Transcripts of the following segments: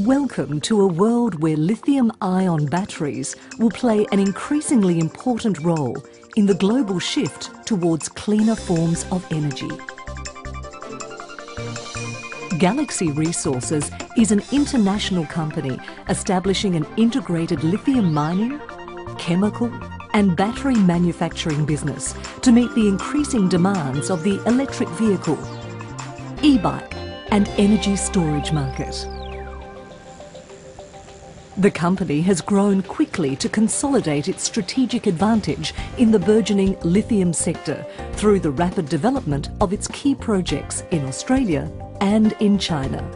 Welcome to a world where lithium ion batteries will play an increasingly important role in the global shift towards cleaner forms of energy. Galaxy Resources is an international company establishing an integrated lithium mining, chemical and battery manufacturing business to meet the increasing demands of the electric vehicle, e-bike and energy storage market. The company has grown quickly to consolidate its strategic advantage in the burgeoning lithium sector through the rapid development of its key projects in Australia and in China.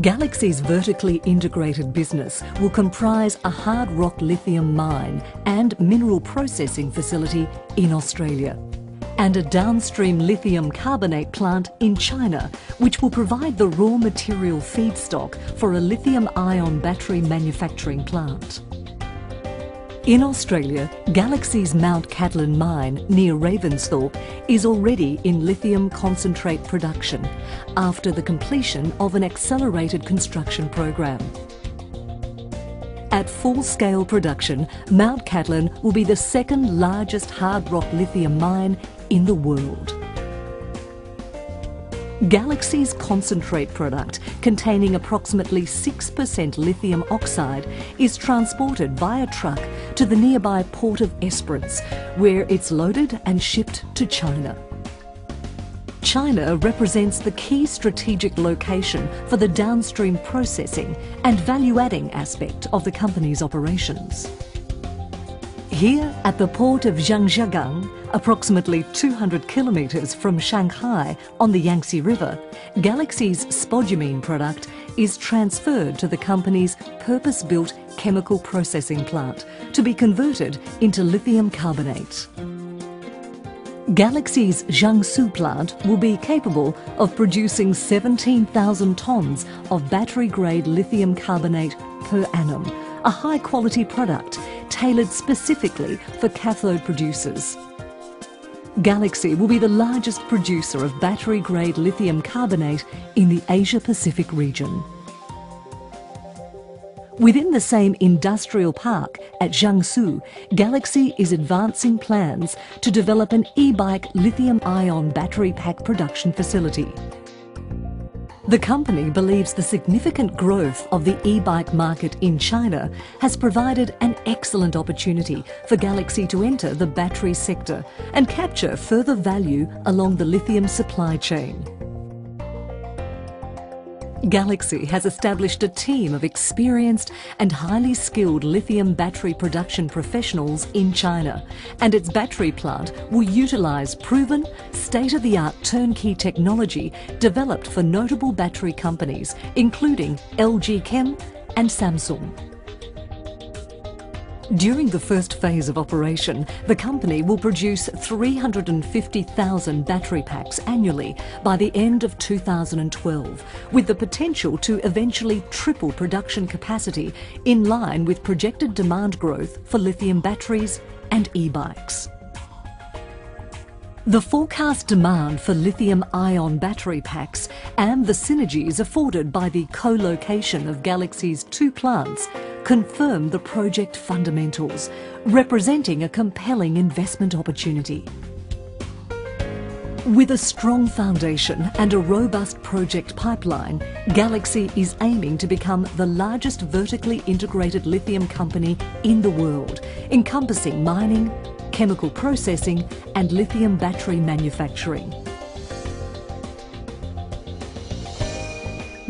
Galaxy's vertically integrated business will comprise a hard rock lithium mine and mineral processing facility in Australia and a downstream lithium carbonate plant in China, which will provide the raw material feedstock for a lithium ion battery manufacturing plant. In Australia, Galaxy's Mount Cattlin mine near Ravensthorpe is already in lithium concentrate production after the completion of an accelerated construction program. At full-scale production, Mount Cattlin will be the second largest hard rock lithium mine in the world. Galaxy's concentrate product, containing approximately 6% lithium oxide, is transported via truck to the nearby port of Esperance, where it's loaded and shipped to China. China represents the key strategic location for the downstream processing and value-adding aspect of the company's operations. Here at the port of Zhangjiagang, approximately 200 kilometres from Shanghai on the Yangtze River, Galaxy's spodumene product is transferred to the company's purpose-built chemical processing plant to be converted into lithium carbonate. Galaxy's Jiangsu plant will be capable of producing 17,000 tonnes of battery-grade lithium carbonate per annum, a high-quality product tailored specifically for cathode producers. Galaxy will be the largest producer of battery-grade lithium carbonate in the Asia-Pacific region. Within the same industrial park at Jiangsu, Galaxy is advancing plans to develop an e-bike lithium-ion battery pack production facility. The company believes the significant growth of the e-bike market in China has provided an excellent opportunity for Galaxy to enter the battery sector and capture further value along the lithium supply chain. Galaxy has established a team of experienced and highly skilled lithium battery production professionals in China, and its battery plant will utilise proven, state-of-the-art turnkey technology developed for notable battery companies, including LG Chem and Samsung. During the first phase of operation, the company will produce 350,000 battery packs annually by the end of 2012, with the potential to eventually triple production capacity in line with projected demand growth for lithium batteries and e-bikes. The forecast demand for lithium-ion battery packs and the synergies afforded by the co-location of Galaxy's two plants confirm the project fundamentals, representing a compelling investment opportunity. With a strong foundation and a robust project pipeline, Galaxy is aiming to become the largest vertically integrated lithium company in the world, encompassing mining, chemical processing and lithium battery manufacturing.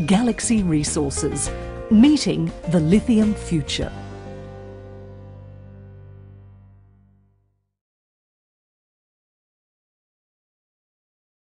Galaxy Resources, meeting the lithium future.